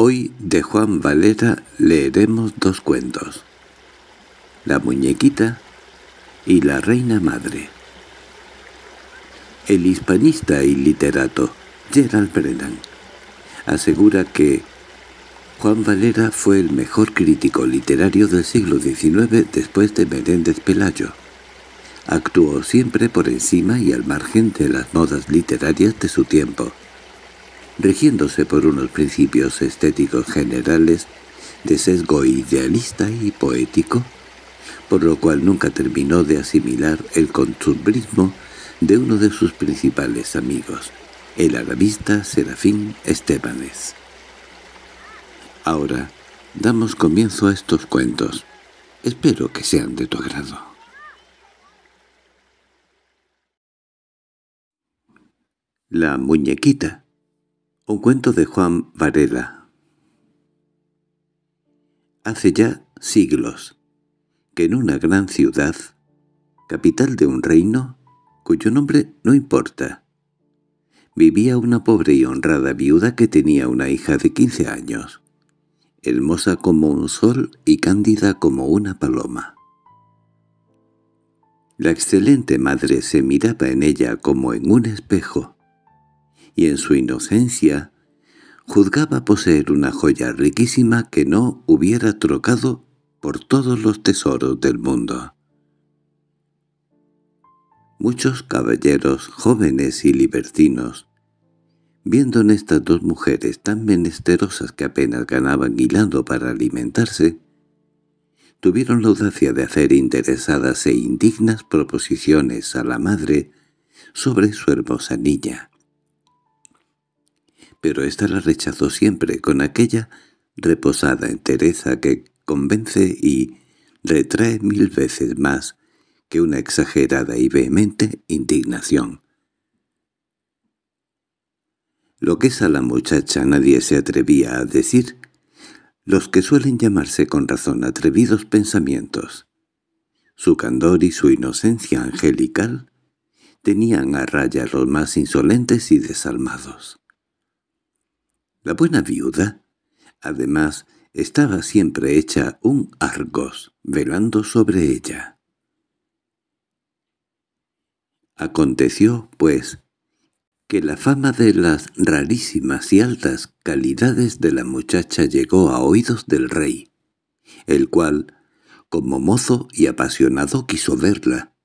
Hoy de Juan Valera leeremos dos cuentos. La muñequita y la reina madre. El hispanista y literato Gerald Brennan asegura que Juan Valera fue el mejor crítico literario del siglo XIX después de Menéndez Pelayo. Actuó siempre por encima y al margen de las modas literarias de su tiempo rigiéndose por unos principios estéticos generales de sesgo idealista y poético, por lo cual nunca terminó de asimilar el costumbrismo de uno de sus principales amigos, el arabista Serafín Estebanes. Ahora damos comienzo a estos cuentos. Espero que sean de tu agrado. La muñequita un cuento de Juan Varela Hace ya siglos que en una gran ciudad, capital de un reino, cuyo nombre no importa, vivía una pobre y honrada viuda que tenía una hija de quince años, hermosa como un sol y cándida como una paloma. La excelente madre se miraba en ella como en un espejo, y en su inocencia juzgaba poseer una joya riquísima que no hubiera trocado por todos los tesoros del mundo. Muchos caballeros jóvenes y libertinos, viendo en estas dos mujeres tan menesterosas que apenas ganaban hilando para alimentarse, tuvieron la audacia de hacer interesadas e indignas proposiciones a la madre sobre su hermosa niña pero ésta la rechazó siempre con aquella reposada entereza que convence y retrae mil veces más que una exagerada y vehemente indignación. Lo que es a la muchacha nadie se atrevía a decir, los que suelen llamarse con razón atrevidos pensamientos. Su candor y su inocencia angelical tenían a raya los más insolentes y desalmados. La buena viuda, además, estaba siempre hecha un argos, velando sobre ella. Aconteció, pues, que la fama de las rarísimas y altas calidades de la muchacha llegó a oídos del rey, el cual, como mozo y apasionado, quiso verla,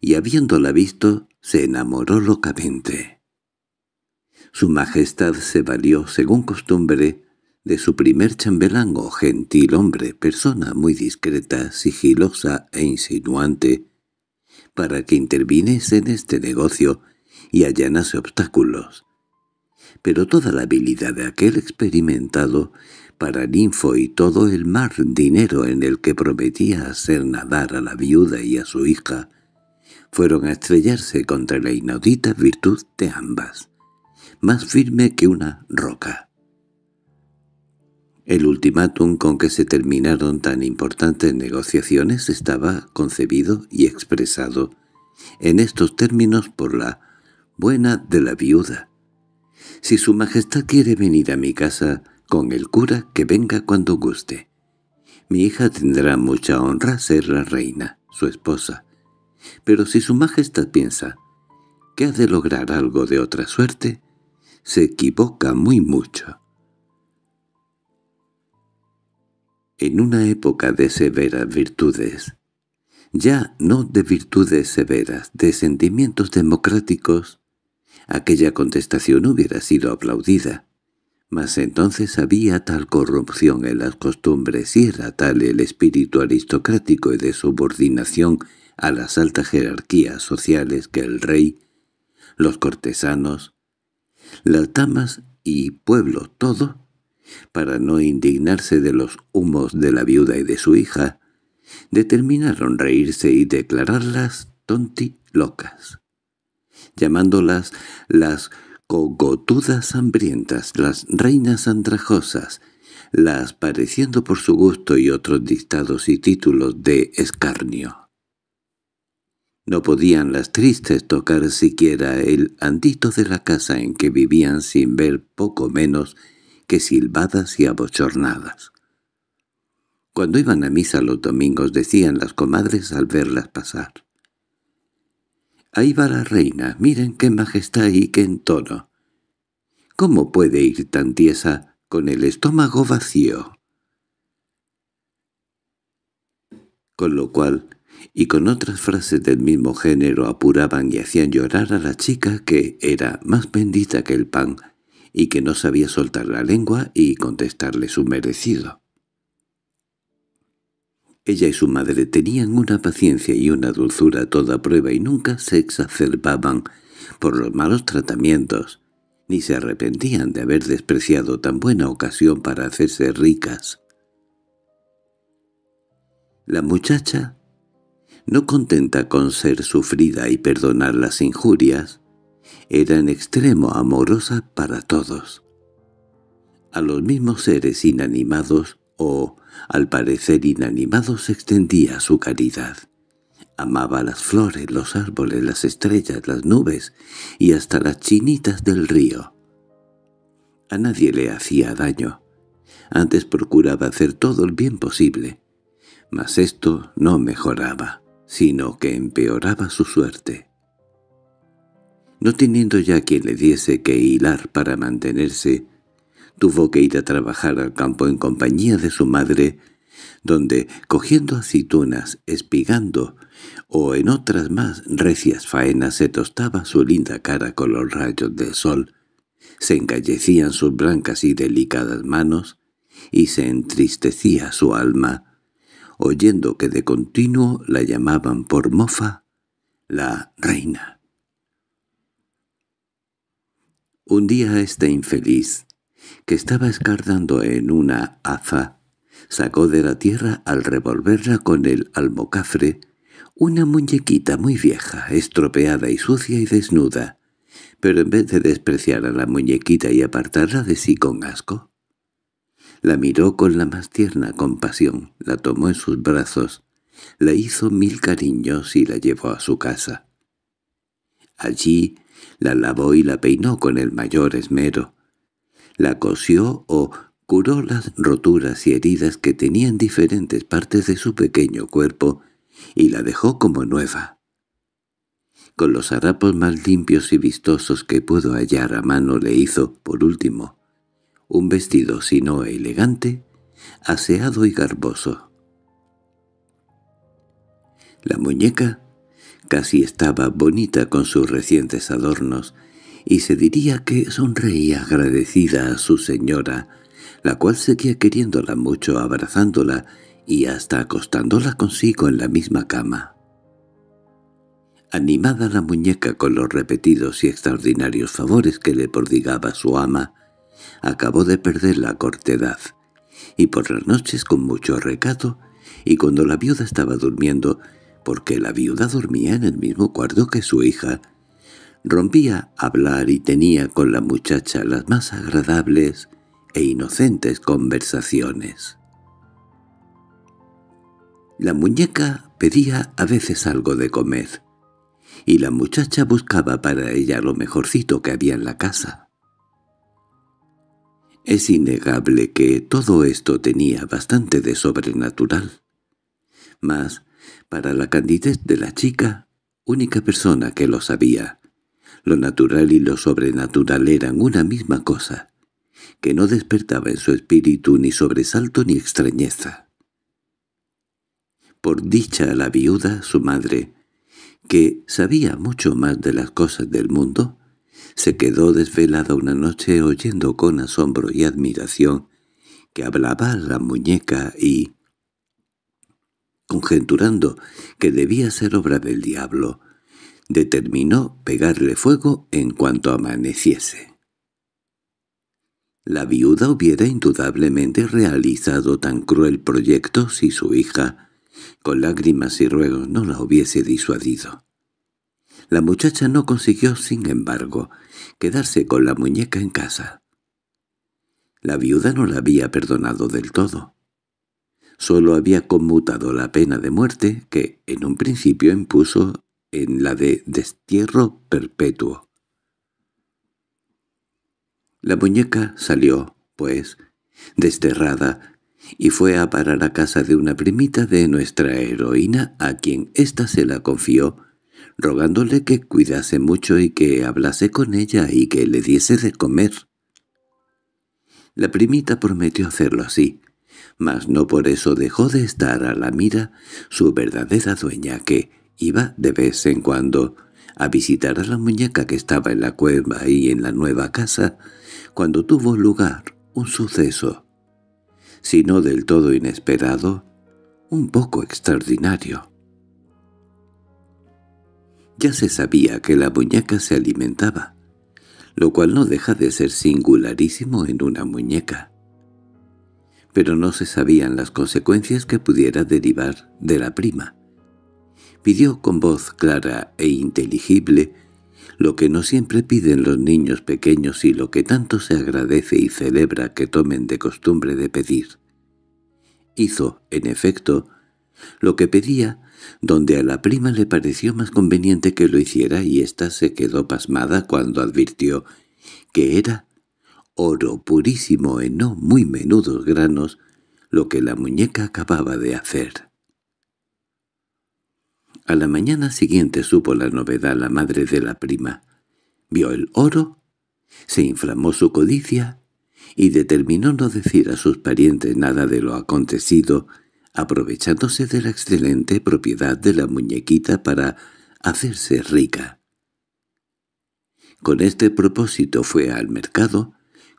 y habiéndola visto, se enamoró locamente. Su Majestad se valió, según costumbre, de su primer chambelán o gentil hombre, persona muy discreta, sigilosa e insinuante, para que interviniese en este negocio y allanase obstáculos. Pero toda la habilidad de aquel experimentado para Ninfo y todo el mar dinero en el que prometía hacer nadar a la viuda y a su hija, fueron a estrellarse contra la inaudita virtud de ambas más firme que una roca. El ultimátum con que se terminaron tan importantes negociaciones estaba concebido y expresado en estos términos por la buena de la viuda. Si su majestad quiere venir a mi casa con el cura, que venga cuando guste. Mi hija tendrá mucha honra ser la reina, su esposa. Pero si su majestad piensa que ha de lograr algo de otra suerte, se equivoca muy mucho. En una época de severas virtudes, ya no de virtudes severas, de sentimientos democráticos, aquella contestación hubiera sido aplaudida. Mas entonces había tal corrupción en las costumbres y era tal el espíritu aristocrático y de subordinación a las altas jerarquías sociales que el rey, los cortesanos, las damas y pueblo todo, para no indignarse de los humos de la viuda y de su hija, determinaron reírse y declararlas tonti locas, llamándolas las cogotudas hambrientas, las reinas andrajosas, las pareciendo por su gusto y otros dictados y títulos de escarnio. No podían las tristes tocar siquiera el andito de la casa en que vivían sin ver poco menos que silbadas y abochornadas. Cuando iban a misa los domingos decían las comadres al verlas pasar. «Ahí va la reina, miren qué majestad y qué entono. ¿Cómo puede ir tan tiesa con el estómago vacío?» Con lo cual, y con otras frases del mismo género apuraban y hacían llorar a la chica que era más bendita que el pan y que no sabía soltar la lengua y contestarle su merecido. Ella y su madre tenían una paciencia y una dulzura a toda prueba y nunca se exacerbaban por los malos tratamientos, ni se arrepentían de haber despreciado tan buena ocasión para hacerse ricas. La muchacha, no contenta con ser sufrida y perdonar las injurias, era en extremo amorosa para todos. A los mismos seres inanimados o al parecer inanimado se extendía su caridad. Amaba las flores, los árboles, las estrellas, las nubes y hasta las chinitas del río. A nadie le hacía daño. Antes procuraba hacer todo el bien posible. Mas esto no mejoraba, sino que empeoraba su suerte. No teniendo ya quien le diese que hilar para mantenerse, tuvo que ir a trabajar al campo en compañía de su madre, donde, cogiendo aceitunas, espigando, o en otras más recias faenas se tostaba su linda cara con los rayos del sol, se engallecían sus blancas y delicadas manos, y se entristecía su alma, oyendo que de continuo la llamaban por mofa la reina. Un día esta infeliz, que estaba escardando en una aza, sacó de la tierra al revolverla con el almocafre una muñequita muy vieja, estropeada y sucia y desnuda, pero en vez de despreciar a la muñequita y apartarla de sí con asco, la miró con la más tierna compasión, la tomó en sus brazos, la hizo mil cariños y la llevó a su casa. Allí la lavó y la peinó con el mayor esmero, la cosió o curó las roturas y heridas que tenía en diferentes partes de su pequeño cuerpo y la dejó como nueva. Con los harapos más limpios y vistosos que pudo hallar a mano le hizo, por último, un vestido sino elegante, aseado y garboso. La muñeca casi estaba bonita con sus recientes adornos, y se diría que sonreía agradecida a su señora, la cual seguía queriéndola mucho, abrazándola y hasta acostándola consigo en la misma cama. Animada la muñeca con los repetidos y extraordinarios favores que le prodigaba su ama, acabó de perder la cortedad, y por las noches con mucho recado, y cuando la viuda estaba durmiendo, porque la viuda dormía en el mismo cuarto que su hija, rompía a hablar y tenía con la muchacha las más agradables e inocentes conversaciones. La muñeca pedía a veces algo de comer, y la muchacha buscaba para ella lo mejorcito que había en la casa. Es innegable que todo esto tenía bastante de sobrenatural. Mas, para la candidez de la chica, única persona que lo sabía, lo natural y lo sobrenatural eran una misma cosa, que no despertaba en su espíritu ni sobresalto ni extrañeza. Por dicha la viuda, su madre, que sabía mucho más de las cosas del mundo, se quedó desvelada una noche oyendo con asombro y admiración que hablaba la muñeca y, conjeturando que debía ser obra del diablo, determinó pegarle fuego en cuanto amaneciese. La viuda hubiera indudablemente realizado tan cruel proyecto si su hija, con lágrimas y ruegos, no la hubiese disuadido. La muchacha no consiguió, sin embargo, quedarse con la muñeca en casa. La viuda no la había perdonado del todo. Solo había conmutado la pena de muerte que, en un principio, impuso en la de destierro perpetuo. La muñeca salió, pues, desterrada, y fue a parar a casa de una primita de nuestra heroína a quien ésta se la confió, rogándole que cuidase mucho y que hablase con ella y que le diese de comer. La primita prometió hacerlo así, mas no por eso dejó de estar a la mira su verdadera dueña que iba de vez en cuando a visitar a la muñeca que estaba en la cueva y en la nueva casa cuando tuvo lugar un suceso, si no del todo inesperado, un poco extraordinario. Ya se sabía que la muñeca se alimentaba, lo cual no deja de ser singularísimo en una muñeca. Pero no se sabían las consecuencias que pudiera derivar de la prima. Pidió con voz clara e inteligible lo que no siempre piden los niños pequeños y lo que tanto se agradece y celebra que tomen de costumbre de pedir. Hizo, en efecto, lo que pedía, donde a la prima le pareció más conveniente que lo hiciera y ésta se quedó pasmada cuando advirtió que era oro purísimo en no muy menudos granos lo que la muñeca acababa de hacer. A la mañana siguiente supo la novedad la madre de la prima. Vio el oro, se inflamó su codicia y determinó no decir a sus parientes nada de lo acontecido, aprovechándose de la excelente propiedad de la muñequita para hacerse rica. Con este propósito fue al mercado,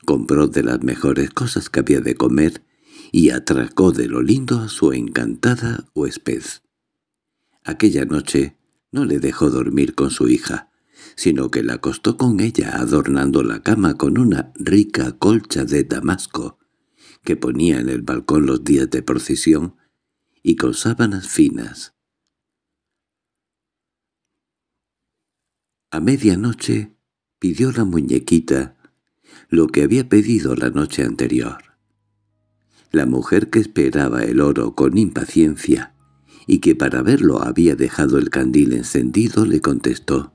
compró de las mejores cosas que había de comer y atracó de lo lindo a su encantada huésped. Aquella noche no le dejó dormir con su hija, sino que la acostó con ella adornando la cama con una rica colcha de damasco que ponía en el balcón los días de procesión y con sábanas finas. A medianoche pidió la muñequita lo que había pedido la noche anterior. La mujer que esperaba el oro con impaciencia y que para verlo había dejado el candil encendido, le contestó.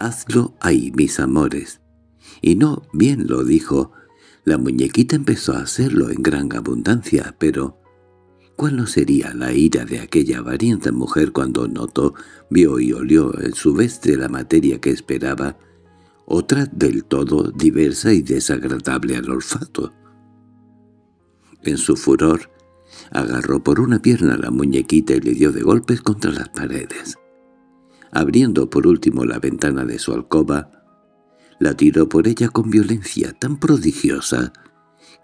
«Hazlo ahí, mis amores». Y no bien lo dijo, la muñequita empezó a hacerlo en gran abundancia, pero ¿cuál no sería la ira de aquella avarienta mujer cuando notó, vio y olió en su veste la materia que esperaba, otra del todo diversa y desagradable al olfato? En su furor, Agarró por una pierna la muñequita y le dio de golpes contra las paredes. Abriendo por último la ventana de su alcoba, la tiró por ella con violencia tan prodigiosa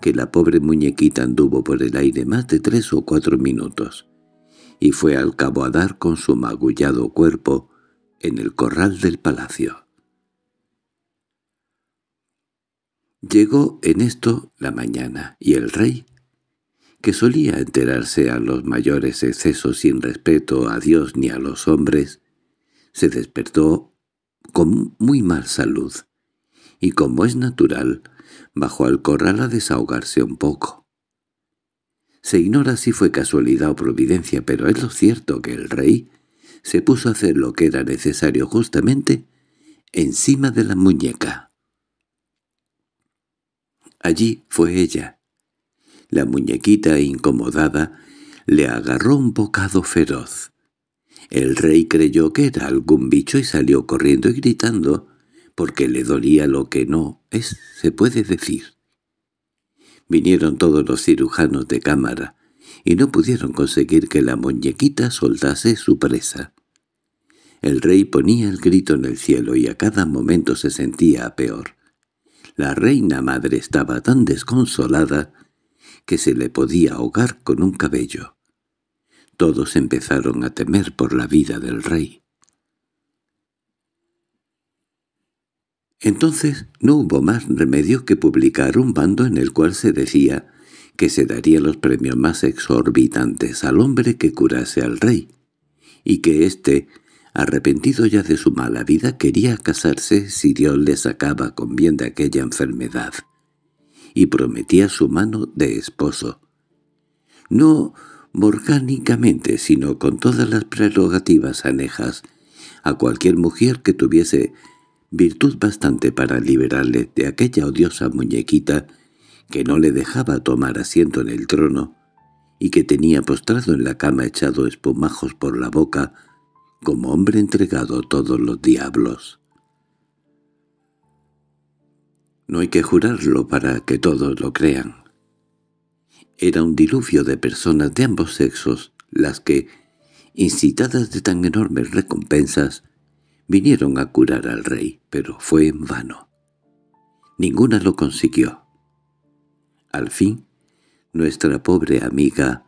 que la pobre muñequita anduvo por el aire más de tres o cuatro minutos, y fue al cabo a dar con su magullado cuerpo en el corral del palacio. Llegó en esto la mañana, y el rey que solía enterarse a los mayores excesos sin respeto a Dios ni a los hombres, se despertó con muy mal salud, y como es natural, bajó al corral a desahogarse un poco. Se ignora si fue casualidad o providencia, pero es lo cierto que el rey se puso a hacer lo que era necesario justamente encima de la muñeca. Allí fue ella, la muñequita, incomodada, le agarró un bocado feroz. El rey creyó que era algún bicho y salió corriendo y gritando, porque le dolía lo que no es, se puede decir. Vinieron todos los cirujanos de cámara, y no pudieron conseguir que la muñequita soltase su presa. El rey ponía el grito en el cielo y a cada momento se sentía peor. La reina madre estaba tan desconsolada que se le podía ahogar con un cabello. Todos empezaron a temer por la vida del rey. Entonces no hubo más remedio que publicar un bando en el cual se decía que se daría los premios más exorbitantes al hombre que curase al rey, y que éste, arrepentido ya de su mala vida, quería casarse si Dios le sacaba con bien de aquella enfermedad y prometía su mano de esposo. No morgánicamente, sino con todas las prerrogativas anejas a cualquier mujer que tuviese virtud bastante para liberarle de aquella odiosa muñequita que no le dejaba tomar asiento en el trono, y que tenía postrado en la cama echado espumajos por la boca, como hombre entregado a todos los diablos. No hay que jurarlo para que todos lo crean. Era un diluvio de personas de ambos sexos las que, incitadas de tan enormes recompensas, vinieron a curar al rey, pero fue en vano. Ninguna lo consiguió. Al fin, nuestra pobre amiga,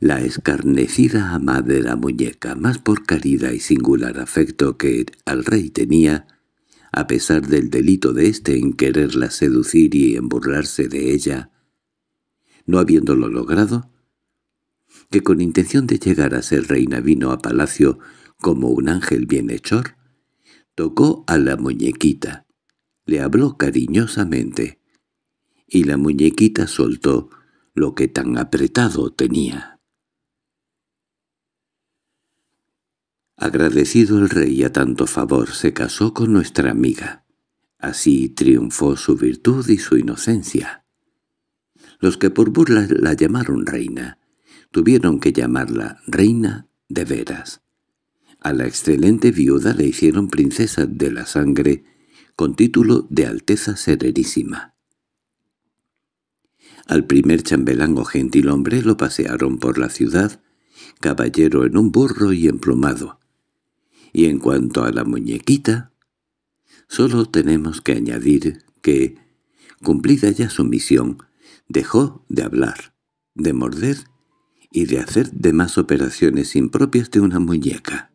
la escarnecida ama de la muñeca, más por caridad y singular afecto que al rey tenía, a pesar del delito de éste en quererla seducir y en burlarse de ella, no habiéndolo logrado, que con intención de llegar a ser reina vino a palacio como un ángel bienhechor, tocó a la muñequita, le habló cariñosamente, y la muñequita soltó lo que tan apretado tenía. Agradecido el rey a tanto favor, se casó con nuestra amiga. Así triunfó su virtud y su inocencia. Los que por burla la llamaron reina, tuvieron que llamarla reina de veras. A la excelente viuda le hicieron princesa de la sangre, con título de Alteza Serenísima. Al primer chambelán o gentilhombre lo pasearon por la ciudad, caballero en un burro y emplumado. Y en cuanto a la muñequita, solo tenemos que añadir que, cumplida ya su misión, dejó de hablar, de morder y de hacer demás operaciones impropias de una muñeca.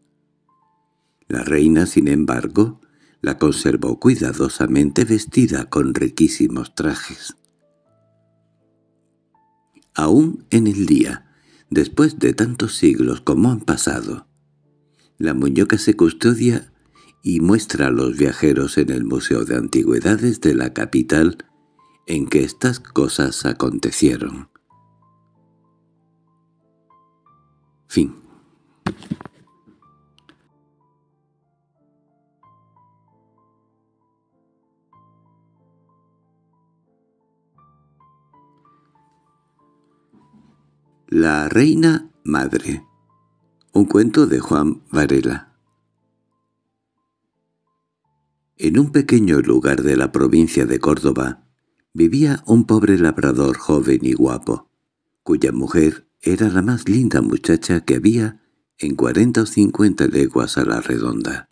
La reina, sin embargo, la conservó cuidadosamente vestida con riquísimos trajes. Aún en el día, después de tantos siglos como han pasado, la muñeca se custodia y muestra a los viajeros en el Museo de Antigüedades de la capital en que estas cosas acontecieron. Fin La reina madre Un cuento de Juan Varela En un pequeño lugar de la provincia de Córdoba vivía un pobre labrador joven y guapo, cuya mujer era la más linda muchacha que había en cuarenta o cincuenta leguas a la redonda.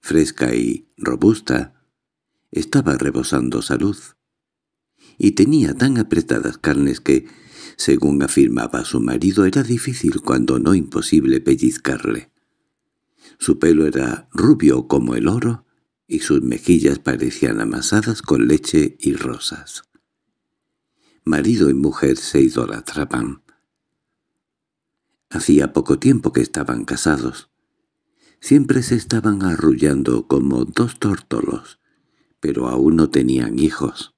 Fresca y robusta, estaba rebosando salud, y tenía tan apretadas carnes que según afirmaba su marido, era difícil cuando no imposible pellizcarle. Su pelo era rubio como el oro y sus mejillas parecían amasadas con leche y rosas. Marido y mujer se idolatraban. Hacía poco tiempo que estaban casados. Siempre se estaban arrullando como dos tórtolos, pero aún no tenían hijos.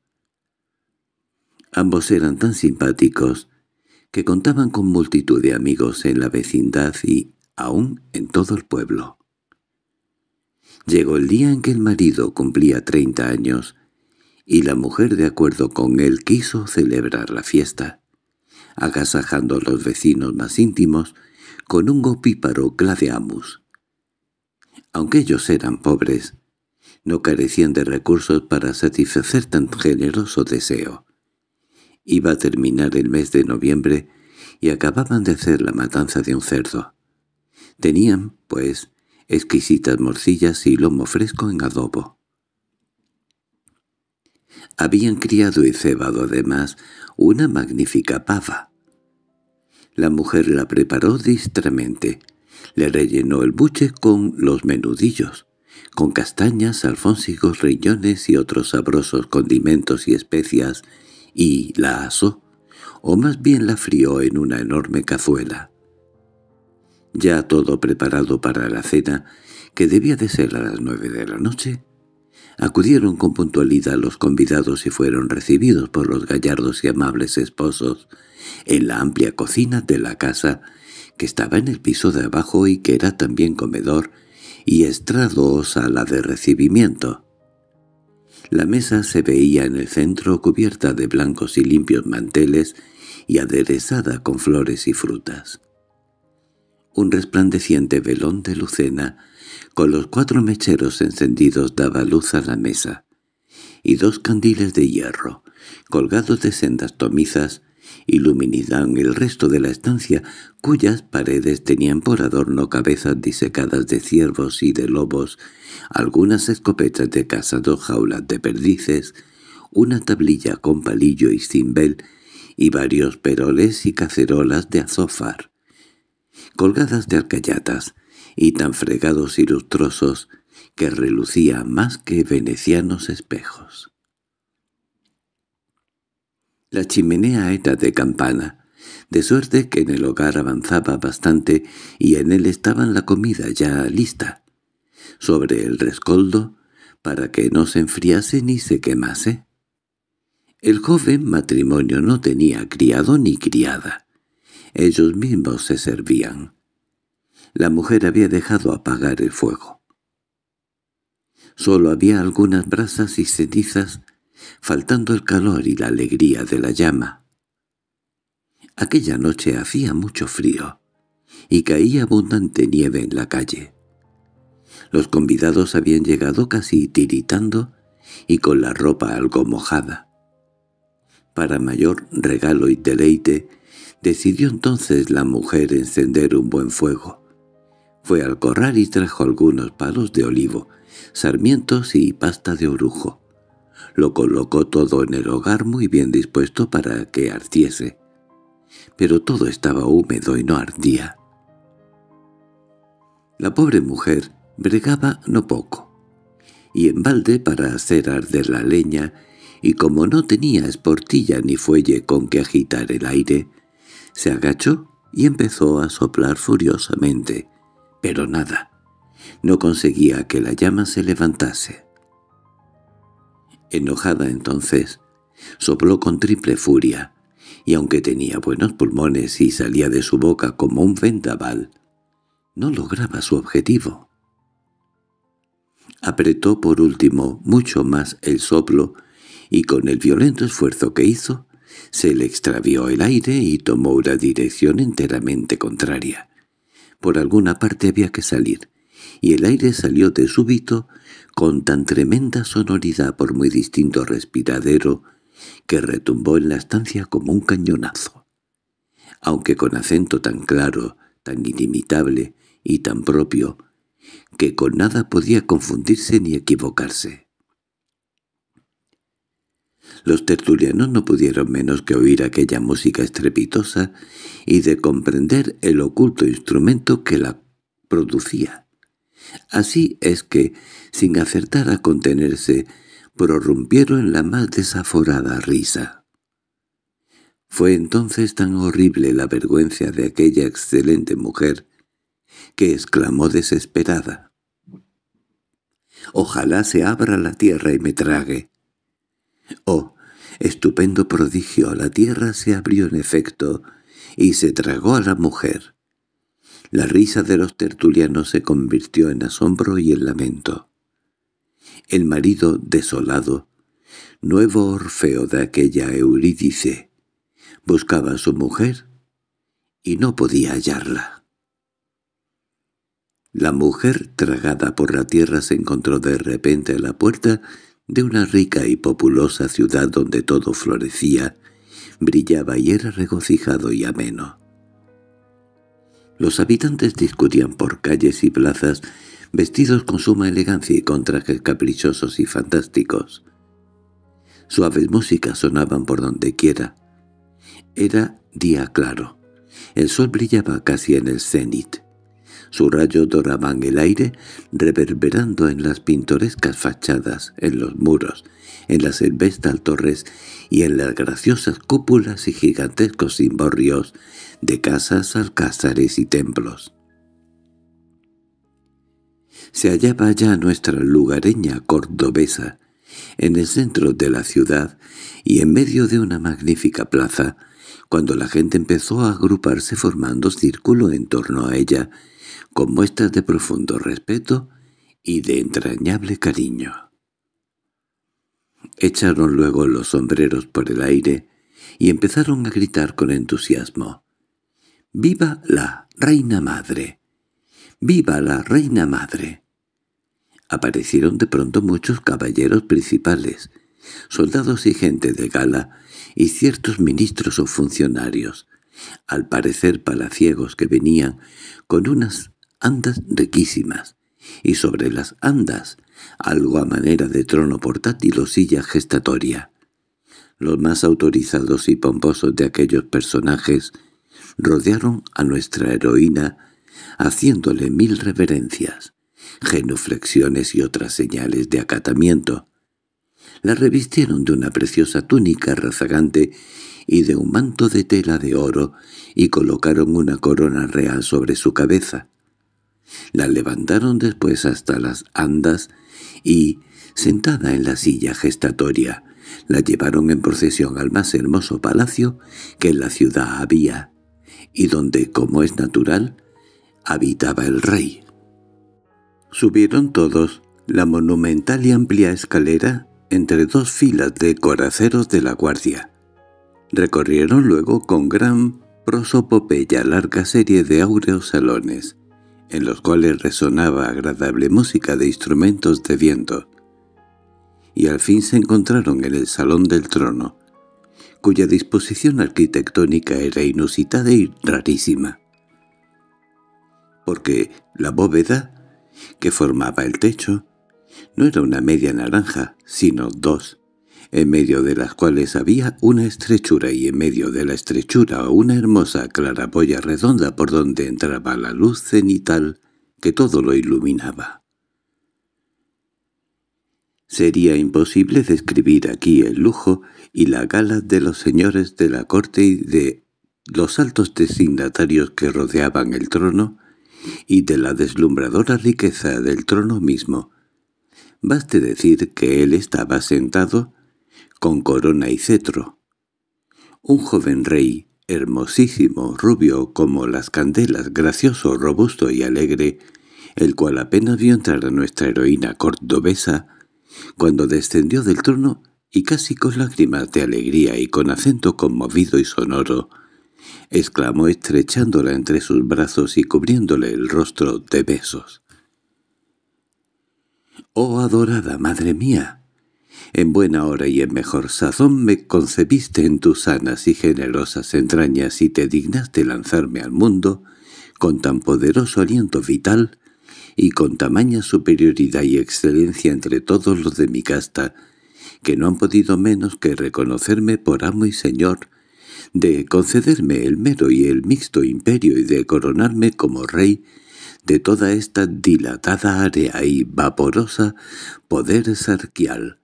Ambos eran tan simpáticos que contaban con multitud de amigos en la vecindad y aún en todo el pueblo. Llegó el día en que el marido cumplía treinta años y la mujer de acuerdo con él quiso celebrar la fiesta, agasajando a los vecinos más íntimos con un opíparo claveamus. Aunque ellos eran pobres, no carecían de recursos para satisfacer tan generoso deseo. Iba a terminar el mes de noviembre y acababan de hacer la matanza de un cerdo. Tenían, pues, exquisitas morcillas y lomo fresco en adobo. Habían criado y cebado además una magnífica pava. La mujer la preparó distramente, le rellenó el buche con los menudillos, con castañas, alfónsigos, riñones y otros sabrosos condimentos y especias, y la asó, o más bien la frió en una enorme cazuela. Ya todo preparado para la cena, que debía de ser a las nueve de la noche, acudieron con puntualidad los convidados y fueron recibidos por los gallardos y amables esposos en la amplia cocina de la casa, que estaba en el piso de abajo y que era también comedor y estrado o sala de recibimiento. La mesa se veía en el centro cubierta de blancos y limpios manteles y aderezada con flores y frutas. Un resplandeciente velón de lucena, con los cuatro mecheros encendidos daba luz a la mesa, y dos candiles de hierro, colgados de sendas tomizas, iluminaban el resto de la estancia, cuyas paredes tenían por adorno cabezas disecadas de ciervos y de lobos, algunas escopetas de caza, dos jaulas de perdices, una tablilla con palillo y cimbel, y varios peroles y cacerolas de azófar, colgadas de alcayatas, y tan fregados y lustrosos que relucían más que venecianos espejos. La chimenea era de campana, de suerte que en el hogar avanzaba bastante y en él estaba la comida ya lista, sobre el rescoldo, para que no se enfriase ni se quemase. El joven matrimonio no tenía criado ni criada. Ellos mismos se servían. La mujer había dejado apagar el fuego. Solo había algunas brasas y cenizas faltando el calor y la alegría de la llama. Aquella noche hacía mucho frío, y caía abundante nieve en la calle. Los convidados habían llegado casi tiritando y con la ropa algo mojada. Para mayor regalo y deleite, decidió entonces la mujer encender un buen fuego. Fue al corral y trajo algunos palos de olivo, sarmientos y pasta de orujo. Lo colocó todo en el hogar muy bien dispuesto para que ardiese. Pero todo estaba húmedo y no ardía. La pobre mujer bregaba no poco, y en balde para hacer arder la leña, y como no tenía esportilla ni fuelle con que agitar el aire, se agachó y empezó a soplar furiosamente, pero nada, no conseguía que la llama se levantase. Enojada entonces, sopló con triple furia, y aunque tenía buenos pulmones y salía de su boca como un vendaval, no lograba su objetivo. Apretó por último mucho más el soplo, y con el violento esfuerzo que hizo, se le extravió el aire y tomó una dirección enteramente contraria. Por alguna parte había que salir, y el aire salió de súbito con tan tremenda sonoridad por muy distinto respiradero que retumbó en la estancia como un cañonazo. Aunque con acento tan claro, tan inimitable y tan propio, que con nada podía confundirse ni equivocarse. Los tertulianos no pudieron menos que oír aquella música estrepitosa y de comprender el oculto instrumento que la producía. Así es que, sin acertar a contenerse, prorrumpieron en la más desaforada risa. Fue entonces tan horrible la vergüenza de aquella excelente mujer que exclamó desesperada. «Ojalá se abra la tierra y me trague». Oh, estupendo prodigio, la tierra se abrió en efecto y se tragó a la mujer. La risa de los tertulianos se convirtió en asombro y en lamento. El marido desolado, nuevo Orfeo de aquella Eurídice, buscaba a su mujer y no podía hallarla. La mujer, tragada por la tierra, se encontró de repente a la puerta de una rica y populosa ciudad donde todo florecía, brillaba y era regocijado y ameno. Los habitantes discutían por calles y plazas, vestidos con suma elegancia y con trajes caprichosos y fantásticos. Suaves músicas sonaban por donde quiera. Era día claro. El sol brillaba casi en el cenit. Sus rayos doraban el aire, reverberando en las pintorescas fachadas, en los muros, en las silvestres torres y en las graciosas cúpulas y gigantescos cimborrios de casas, alcázares y templos. Se hallaba ya nuestra lugareña cordobesa, en el centro de la ciudad y en medio de una magnífica plaza, cuando la gente empezó a agruparse formando círculo en torno a ella, con muestras de profundo respeto y de entrañable cariño. echaron luego los sombreros por el aire y empezaron a gritar con entusiasmo. «¡Viva la Reina Madre! ¡Viva la Reina Madre!» Aparecieron de pronto muchos caballeros principales, soldados y gente de gala, y ciertos ministros o funcionarios, al parecer palaciegos que venían con unas andas riquísimas, y sobre las andas algo a manera de trono portátil o silla gestatoria. Los más autorizados y pomposos de aquellos personajes rodearon a nuestra heroína haciéndole mil reverencias, genuflexiones y otras señales de acatamiento. La revistieron de una preciosa túnica razagante y de un manto de tela de oro y colocaron una corona real sobre su cabeza. La levantaron después hasta las andas y, sentada en la silla gestatoria, la llevaron en procesión al más hermoso palacio que en la ciudad había, y donde, como es natural, habitaba el rey. Subieron todos la monumental y amplia escalera entre dos filas de coraceros de la guardia. Recorrieron luego con gran prosopopeya larga serie de áureos salones, en los cuales resonaba agradable música de instrumentos de viento, y al fin se encontraron en el Salón del Trono, cuya disposición arquitectónica era inusitada y rarísima, porque la bóveda, que formaba el techo, no era una media naranja, sino dos, en medio de las cuales había una estrechura y en medio de la estrechura una hermosa claraboya redonda por donde entraba la luz cenital que todo lo iluminaba. Sería imposible describir aquí el lujo y la gala de los señores de la corte y de los altos designatarios que rodeaban el trono y de la deslumbradora riqueza del trono mismo. Baste decir que él estaba sentado con corona y cetro. Un joven rey, hermosísimo, rubio como las candelas, gracioso, robusto y alegre, el cual apenas vio entrar a nuestra heroína cordobesa, cuando descendió del trono y casi con lágrimas de alegría y con acento conmovido y sonoro, exclamó estrechándola entre sus brazos y cubriéndole el rostro de besos. «¡Oh, adorada madre mía! En buena hora y en mejor sazón me concebiste en tus sanas y generosas entrañas y te dignaste lanzarme al mundo con tan poderoso aliento vital y con tamaña superioridad y excelencia entre todos los de mi casta, que no han podido menos que reconocerme por amo y señor, de concederme el mero y el mixto imperio y de coronarme como rey de toda esta dilatada área y vaporosa poder sarquial.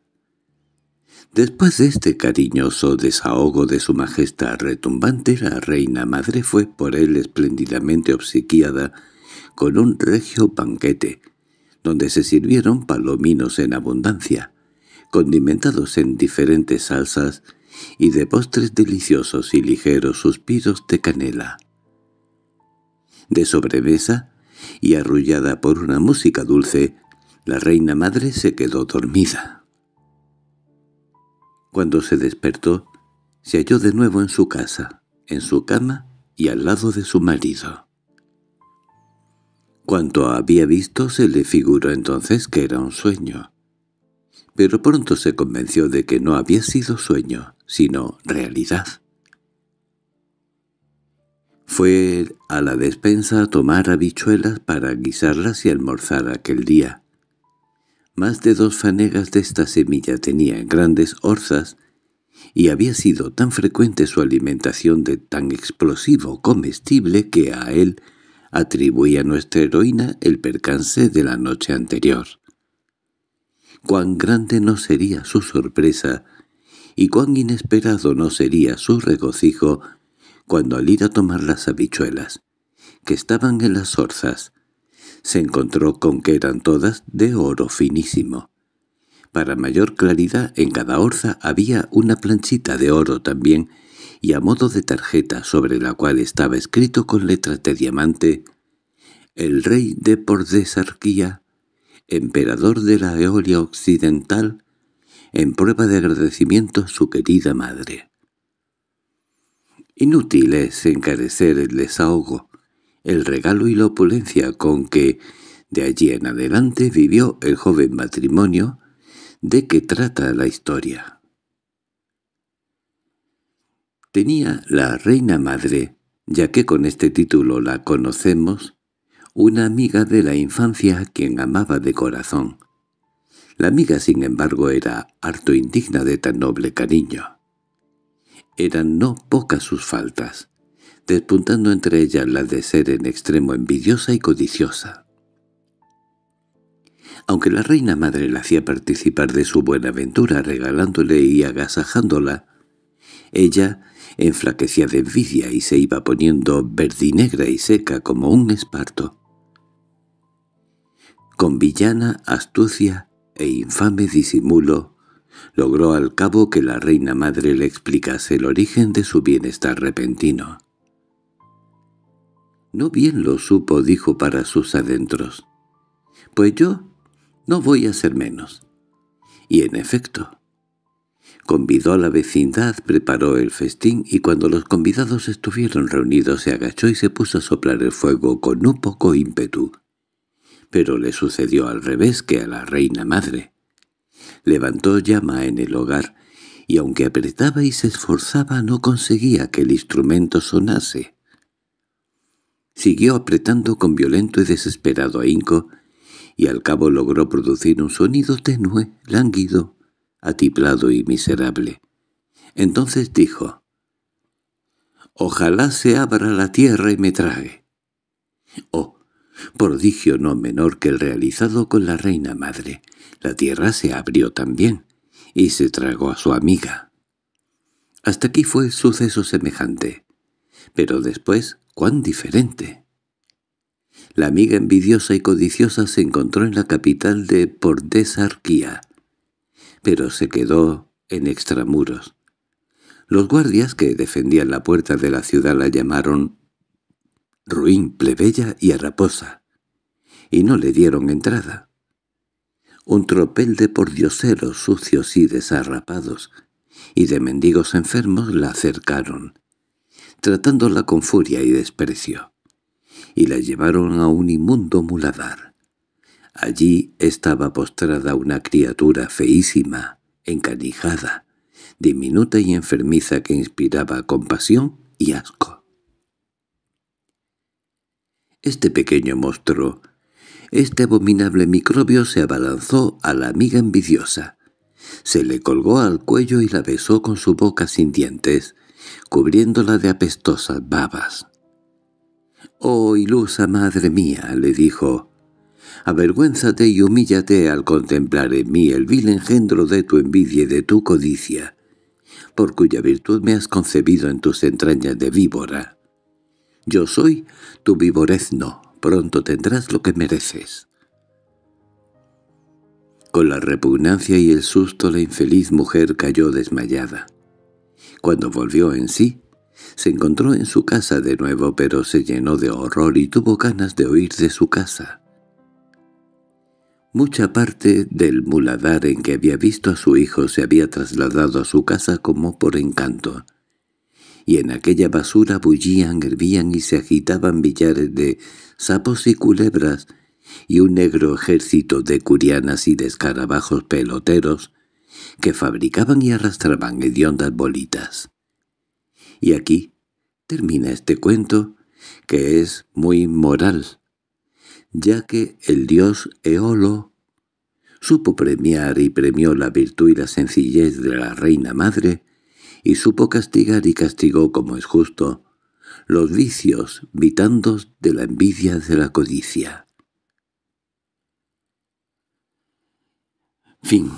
Después de este cariñoso desahogo de su majestad retumbante, la reina madre fue por él espléndidamente obsequiada con un regio banquete, donde se sirvieron palominos en abundancia, condimentados en diferentes salsas y de postres deliciosos y ligeros suspiros de canela. De sobremesa, y arrullada por una música dulce, la reina madre se quedó dormida. Cuando se despertó, se halló de nuevo en su casa, en su cama y al lado de su marido. Cuanto había visto se le figuró entonces que era un sueño. Pero pronto se convenció de que no había sido sueño, sino realidad. Fue a la despensa a tomar habichuelas para guisarlas y almorzar aquel día. Más de dos fanegas de esta semilla tenía en grandes orzas, y había sido tan frecuente su alimentación de tan explosivo comestible que a él atribuía nuestra heroína el percance de la noche anterior. Cuán grande no sería su sorpresa y cuán inesperado no sería su regocijo cuando al ir a tomar las habichuelas, que estaban en las orzas, se encontró con que eran todas de oro finísimo. Para mayor claridad en cada orza había una planchita de oro también, y a modo de tarjeta sobre la cual estaba escrito con letras de diamante «El rey de Pordesarquía, emperador de la Eolia Occidental, en prueba de agradecimiento a su querida madre. Inútil es encarecer el desahogo, el regalo y la opulencia con que, de allí en adelante, vivió el joven matrimonio de que trata la historia. Tenía la reina madre, ya que con este título la conocemos, una amiga de la infancia a quien amaba de corazón. La amiga, sin embargo, era harto indigna de tan noble cariño. Eran no pocas sus faltas, despuntando entre ellas la de ser en extremo envidiosa y codiciosa. Aunque la reina madre la hacía participar de su buena aventura regalándole y agasajándola, ella enflaquecía de envidia y se iba poniendo verdinegra y seca como un esparto. Con villana astucia e infame disimulo, logró al cabo que la reina madre le explicase el origen de su bienestar repentino. No bien lo supo, dijo para sus adentros. Pues yo no voy a ser menos. Y en efecto, convidó a la vecindad, preparó el festín y cuando los convidados estuvieron reunidos se agachó y se puso a soplar el fuego con un poco ímpetu pero le sucedió al revés que a la reina madre. Levantó llama en el hogar, y aunque apretaba y se esforzaba no conseguía que el instrumento sonase. Siguió apretando con violento y desesperado ahínco, y al cabo logró producir un sonido tenue, lánguido, atiplado y miserable. Entonces dijo, «Ojalá se abra la tierra y me trague». «Oh, prodigio no menor que el realizado con la reina madre. La tierra se abrió también, y se tragó a su amiga. Hasta aquí fue suceso semejante, pero después cuán diferente. La amiga envidiosa y codiciosa se encontró en la capital de Pordesarquía, pero se quedó en extramuros. Los guardias que defendían la puerta de la ciudad la llamaron ruin, plebeya y raposa, y no le dieron entrada. Un tropel de pordioseros sucios y desarrapados, y de mendigos enfermos la acercaron, tratándola con furia y desprecio, y la llevaron a un inmundo muladar. Allí estaba postrada una criatura feísima, encanijada, diminuta y enfermiza que inspiraba compasión y asco. Este pequeño monstruo, este abominable microbio se abalanzó a la amiga envidiosa. Se le colgó al cuello y la besó con su boca sin dientes, cubriéndola de apestosas babas. «Oh, ilusa madre mía», le dijo, «avergüénzate y humíllate al contemplar en mí el vil engendro de tu envidia y de tu codicia, por cuya virtud me has concebido en tus entrañas de víbora. Yo soy tu viborezno, pronto tendrás lo que mereces. Con la repugnancia y el susto la infeliz mujer cayó desmayada. Cuando volvió en sí, se encontró en su casa de nuevo pero se llenó de horror y tuvo ganas de huir de su casa. Mucha parte del muladar en que había visto a su hijo se había trasladado a su casa como por encanto, y en aquella basura bullían, hervían y se agitaban billares de sapos y culebras, y un negro ejército de curianas y de escarabajos peloteros que fabricaban y arrastraban hediondas bolitas. Y aquí termina este cuento, que es muy moral, ya que el dios Eolo supo premiar y premió la virtud y la sencillez de la reina madre, y supo castigar y castigó como es justo los vicios vitandos de la envidia de la codicia. Fin